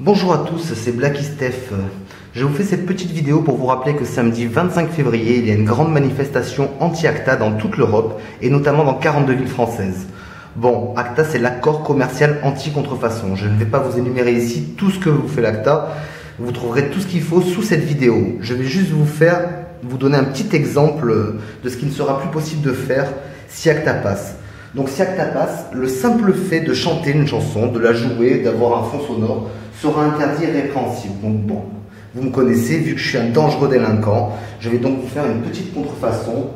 Bonjour à tous, c'est Blacky Steph. Je vous fais cette petite vidéo pour vous rappeler que samedi 25 février, il y a une grande manifestation anti-ACTA dans toute l'Europe et notamment dans 42 villes françaises. Bon, ACTA c'est l'accord commercial anti-contrefaçon. Je ne vais pas vous énumérer ici tout ce que vous fait l'ACTA. Vous trouverez tout ce qu'il faut sous cette vidéo. Je vais juste vous faire, vous donner un petit exemple de ce qui ne sera plus possible de faire si ACTA passe. Donc si ACTA passe, le simple fait de chanter une chanson, de la jouer, d'avoir un fond sonore, sera interdit et répréhensible. Donc bon, vous me connaissez, vu que je suis un dangereux délinquant, je vais donc vous faire une petite contrefaçon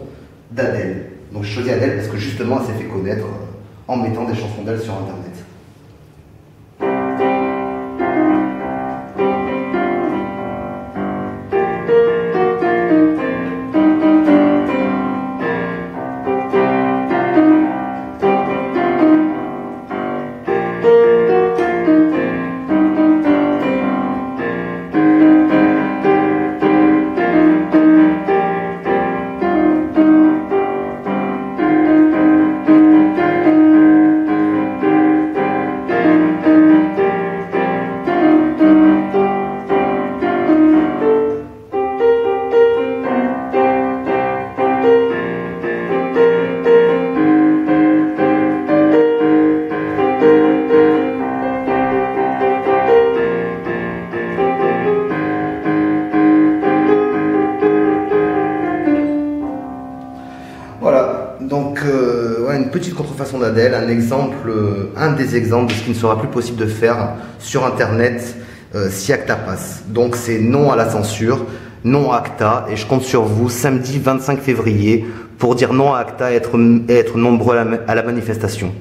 d'Adèle. Donc je choisis Adèle parce que justement elle s'est fait connaître euh, en mettant des chansons d'elle sur internet. Donc euh, une petite contrefaçon d'Adèle, un exemple, euh, un des exemples de ce qui ne sera plus possible de faire sur Internet euh, si ACTA passe. Donc c'est non à la censure, non à ACTA, et je compte sur vous samedi 25 février pour dire non à ACTA et être, nombreux à la manifestation.